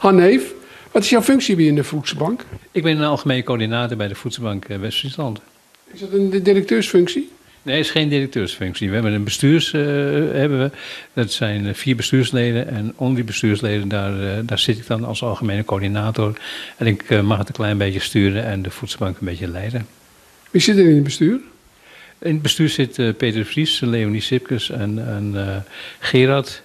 Hanneef, wat is jouw functie binnen de Voedselbank? Ik ben een algemeen coördinator bij de Voedselbank eh, West-Friesland. Is dat een directeursfunctie? Nee, het is geen directeursfunctie. We hebben een bestuurs, uh, hebben we. Dat zijn eh, vier bestuursleden. En onder die bestuursleden, daar, uh, daar zit ik dan als algemene coördinator. En ik uh, mag het een klein beetje sturen en de voedselbank een beetje leiden. Wie zit er in het bestuur? In het bestuur zit Peter Vries, Leonie Sipkes en, en Gerard.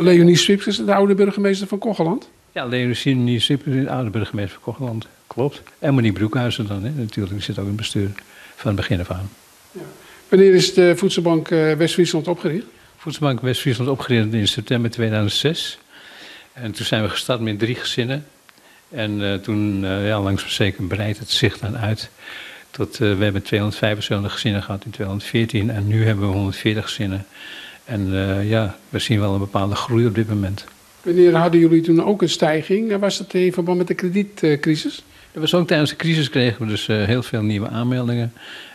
Leonie Sipkes, de oude burgemeester van Kocheland? Ja, Leonie Sipkes, de oude burgemeester van Kocheland. Klopt. En Monique Broekhuizen dan, hè, natuurlijk. Die zit ook in het bestuur van het begin af aan. Ja. Wanneer is de Voedselbank uh, West-Friesland opgericht? Voedselbank West-Friesland opgericht in september 2006. En toen zijn we gestart met drie gezinnen. En uh, toen, uh, ja, langzaam zeker, breidt het zich dan uit. Tot, we hebben 275 gezinnen gehad in 2014 en nu hebben we 140 gezinnen. En ja, we zien wel een bepaalde groei op dit moment. Wanneer hadden jullie toen ook een stijging? Was dat in verband met de kredietcrisis? Dat was ook tijdens de crisis kregen we dus uh, heel veel nieuwe aanmeldingen.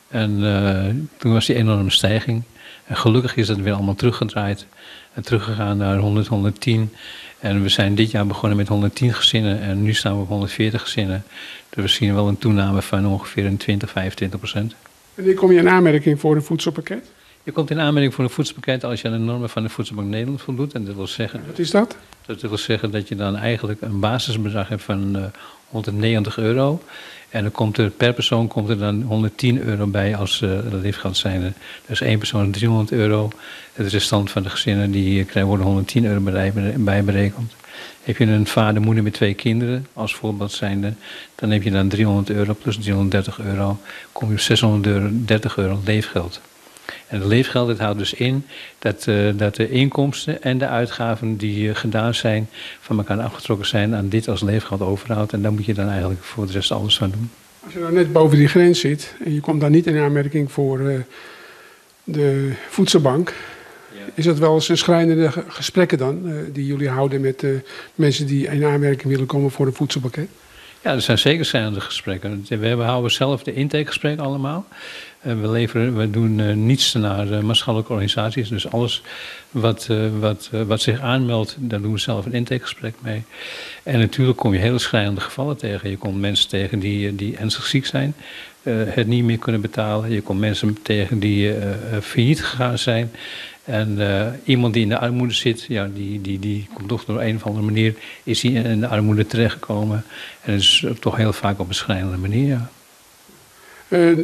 En uh, toen was die enorme stijging. En gelukkig is dat weer allemaal teruggedraaid. En teruggegaan naar 100, 110. En we zijn dit jaar begonnen met 110 gezinnen. En nu staan we op 140 gezinnen. Dus we zien wel een toename van ongeveer een 20, 25 procent. Wanneer kom je in aanmerking voor een voedselpakket? Je komt in aanmerking voor een voedselpakket als je aan de normen van de Voedselbank Nederland voldoet. En dat wil zeggen. Wat is dat? Dat wil zeggen dat je dan eigenlijk een basisbedrag hebt van uh, 190 euro. En dan komt er per persoon komt er dan 110 euro bij als uh, leefgeld zijn. Dus één persoon 300 euro. Het restant van de gezinnen die krijgen worden 110 euro bij berekend. Heb je een vader, moeder met twee kinderen als voorbeeld zijnde, dan heb je dan 300 euro plus 330 euro. Kom je op 630 euro leefgeld. En het leefgeld houdt dus in dat, uh, dat de inkomsten en de uitgaven die uh, gedaan zijn van elkaar afgetrokken zijn aan dit als leefgeld overhoudt. En daar moet je dan eigenlijk voor de rest alles van doen. Als je dan net boven die grens zit en je komt daar niet in aanmerking voor uh, de voedselbank, ja. is dat wel eens een schrijnende gesprekken dan die jullie houden met mensen die in aanmerking willen komen voor een voedselpakket? Ja, er zijn zeker schrijnende gesprekken. We houden zelf de intakegesprekken allemaal. we, leveren, we doen uh, niets naar uh, maatschappelijke organisaties. Dus alles wat, wat, wat zich aanmeldt, daar doen we zelf een intakegesprek mee. En natuurlijk kom je hele schrijnende gevallen tegen. Je komt mensen tegen die, die ernstig ziek zijn, het niet meer kunnen betalen. Je komt mensen tegen die failliet gegaan zijn. En uh, iemand die in de armoede zit, ja, die, die, die komt toch door een of andere manier, is hij in de armoede terechtgekomen. En dat is toch heel vaak op een schrijnende manier. Uh,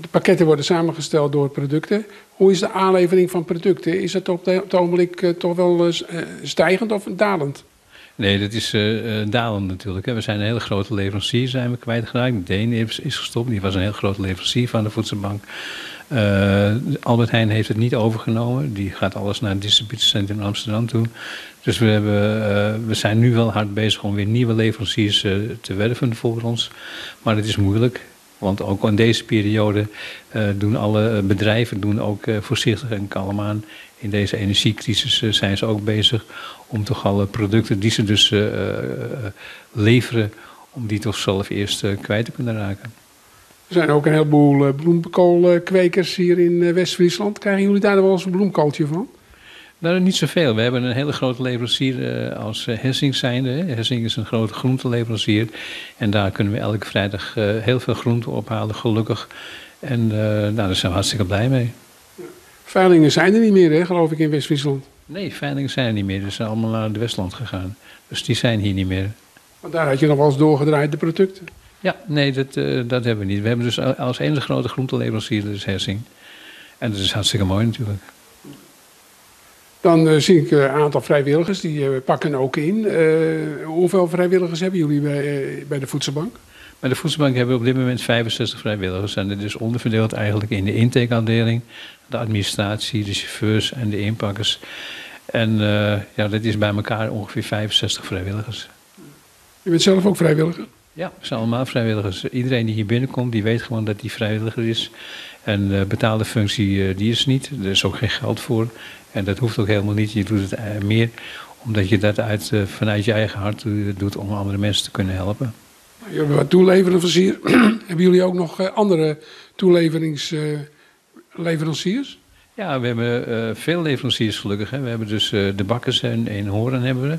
de pakketten worden samengesteld door producten. Hoe is de aanlevering van producten? Is het op, de, het ogenblik toch wel stijgend of dalend? Nee, dat is uh, dalend natuurlijk. Hè. We zijn een hele grote leverancier zijn we kwijtgeraakt. Deen is, gestopt, die was een heel grote leverancier van de voedselbank. Uh, Albert Heijn heeft het niet overgenomen. Die gaat alles naar het distributiecentrum in Amsterdam toe. Dus we, hebben, we zijn nu wel hard bezig om weer nieuwe leveranciers te werven voor ons. Maar het is moeilijk. Want ook in deze periode doen alle bedrijven doen ook voorzichtig en kalm aan. In deze energiecrisis zijn ze ook bezig om toch alle producten die ze dus leveren, om die toch zelf eerst kwijt te kunnen raken. Er zijn ook een heleboel bloemkoolkwekers hier in West-Friesland. Krijgen jullie daar wel eens een bloemkooltje van? Nou, niet zoveel. We hebben een hele grote leverancier als Hessing zijnde. Hessing is een grote groenteleverancier. En daar kunnen we elke vrijdag heel veel groenten ophalen, gelukkig. En nou, daar zijn we hartstikke blij mee. Veilingen zijn er niet meer, hè, geloof ik, in West-Friesland? Nee, veilingen zijn er niet meer. Ze zijn allemaal naar het Westland gegaan. Dus die zijn hier niet meer. Want daar had je nog wel eens doorgedraaide producten. Ja, nee, dat, uh, dat hebben we niet. We hebben dus als enige grote groenteleverancier dus Hersing. En dat is hartstikke mooi natuurlijk. Dan uh, zie ik een aantal vrijwilligers, die pakken ook in. hoeveel vrijwilligers hebben jullie bij, bij de Voedselbank? Bij de Voedselbank hebben we op dit moment 65 vrijwilligers. En dat is onderverdeeld eigenlijk in de intakeafdeling, de administratie, de chauffeurs en de inpakkers. En ja, dat is bij elkaar ongeveer 65 vrijwilligers. Je bent zelf ook vrijwilliger? Ja, we zijn allemaal vrijwilligers. Iedereen die hier binnenkomt, die weet gewoon dat die vrijwilliger is. En uh, betaalde functie, uh, die is niet. Er is ook geen geld voor. En dat hoeft ook helemaal niet. Je doet het meer omdat je dat uit, vanuit je eigen hart doet om andere mensen te kunnen helpen. Jullie hebben wat toeleveranciers. hebben jullie ook nog andere toeleveringsleveranciers? Ja, we hebben eh, veel leveranciers gelukkig. Hè. We hebben dus eh, de bakkers in, in Horen hebben we.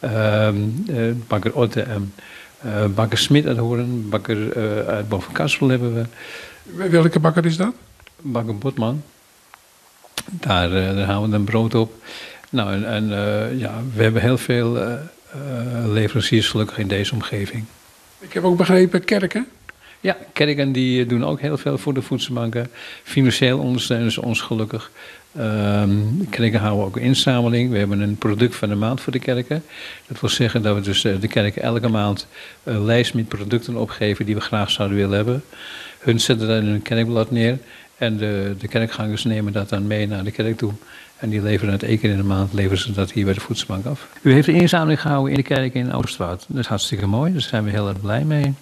Ehm, eh, bakker Otte en eh, bakker Smit uit Horen. Bakker eh, uit Bovenkassel hebben we. Welke bakker is dat? Bakker Botman. Daar, eh, daar halen we dan brood op. Nou, en, en eh, ja, we hebben heel veel eh, eh, leveranciers gelukkig in deze omgeving. Ik heb ook begrepen kerken. Ja, kerken die doen ook heel veel voor de voedselbanken. Financieel ondersteunen ze ons gelukkig. Ehm kerken houden ook inzameling. We hebben een product van de maand voor de kerken. Dat wil zeggen dat we dus eh, de kerken elke maand een lijst met producten opgeven die we graag zouden willen hebben. Hun zetten dat in hun kerkblad neer. En de, de kerkgangers nemen dat dan mee naar de kerk toe. En die leveren het één keer in de maand leveren ze dat hier bij de voedselbank af. U heeft een inzameling gehouden in de kerk in Oostwoud. Dat is hartstikke mooi, daar zijn we heel erg blij mee.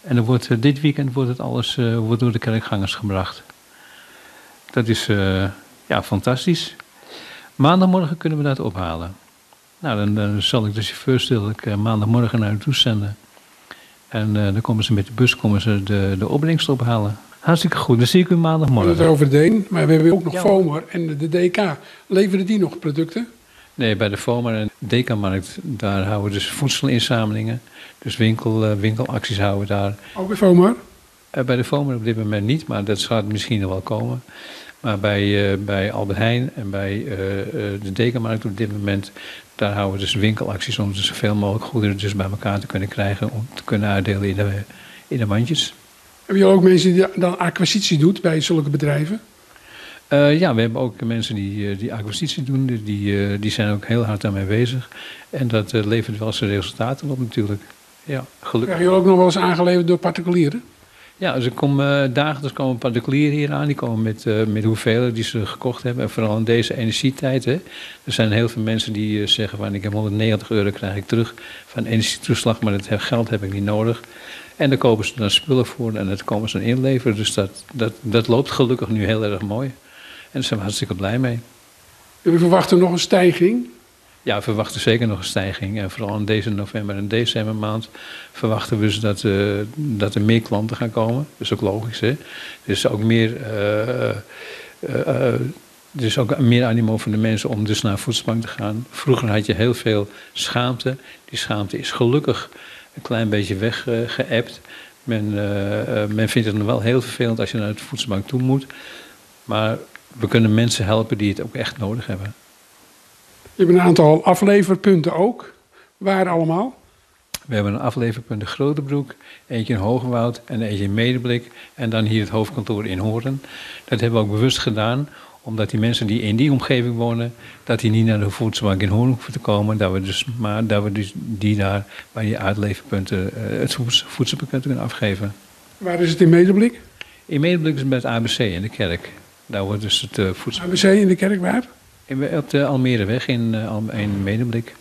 En er wordt, eh, dit weekend wordt het alles eh, wordt door de kerkgangers gebracht. Dat is eh, ja, fantastisch. Maandagmorgen kunnen we dat ophalen. Nou, dan, dan zal ik de chauffeur eh, maandagmorgen naar u toe zenden. En dan komen ze met de bus komen ze de, de opbrengst ophalen. Hartstikke goed, dan zie ik u hebben het maandagmorgen. over Deen, maar we hebben ook nog Ja. FOMAR en de DK. Leveren die nog producten? Nee, bij de FOMA en Dekamarkt, daar houden we dus voedselinzamelingen. Dus winkel, eh, winkelacties houden we daar. Ook bij FOMAR? Eh, bij de FOMA op dit moment niet, maar dat gaat misschien nog wel komen. Maar bij, eh, bij Albert Heijn en bij eh, eh, de Dekamarkt op dit moment, daar houden we dus winkelacties om dus zoveel mogelijk goederen dus bij elkaar te kunnen krijgen om te kunnen uitdelen in de, in de mandjes. Hebben jullie ook mensen die dan acquisitie doet bij zulke bedrijven? Eh, ja, we hebben ook mensen die, eh, die acquisitie doen, die- die, eh, die zijn ook heel hard daarmee bezig. En dat levert wel zijn resultaten op natuurlijk. Ja, gelukkig. Krijgen jullie ook nog wel eens aangeleverd door particulieren? Ja, dus er komen, uh, dagelijks komen particulieren hier aan. Die komen met, met hoeveelheden die ze gekocht hebben. En vooral in deze energietijd. Hè. Er zijn heel veel mensen die zeggen van ik heb 190 euro krijg ik terug van energietoeslag. Maar dat geld heb ik niet nodig. En daar kopen ze dan spullen voor en dat komen ze dan inleveren. Dus dat, dat, dat loopt gelukkig nu heel erg mooi. En daar zijn we hartstikke blij mee. Jullie verwachten nog een stijging? Ja, we verwachten zeker nog een stijging. En vooral in deze november en decembermaand verwachten we dus dat, eh, dat er meer klanten gaan komen. Dat is ook logisch, hè. Dus ook meer, er is ook meer animo van de mensen om dus naar voedselbank te gaan. Vroeger had je heel veel schaamte. Die schaamte is gelukkig een klein beetje weggeëpt. men, eh, eh, men vindt het nog wel heel vervelend als je naar de voedselbank toe moet. Maar we kunnen mensen helpen die het ook echt nodig hebben. Je hebt een aantal afleverpunten ook. Waar allemaal? We hebben een afleverpunt in Grotebroek, eentje in Hogewoud en eentje in Medeblik. En dan hier het hoofdkantoor in Hoorn. Dat hebben we ook bewust gedaan, omdat die mensen die in die omgeving wonen, dat die niet naar de voedselbank in Hoorn hoeven te komen. Dat we dus, maar dat we dus die daar bij die uitleverpunten eh, het voeds- voedselpakket kunnen afgeven. Waar is het in Medeblik? In Medeblik is het het ABC in de kerk. Daar wordt dus het eh, voedsel... ABC in de kerk, waar? In- Op de Almereweg in, eh, in Medeblik.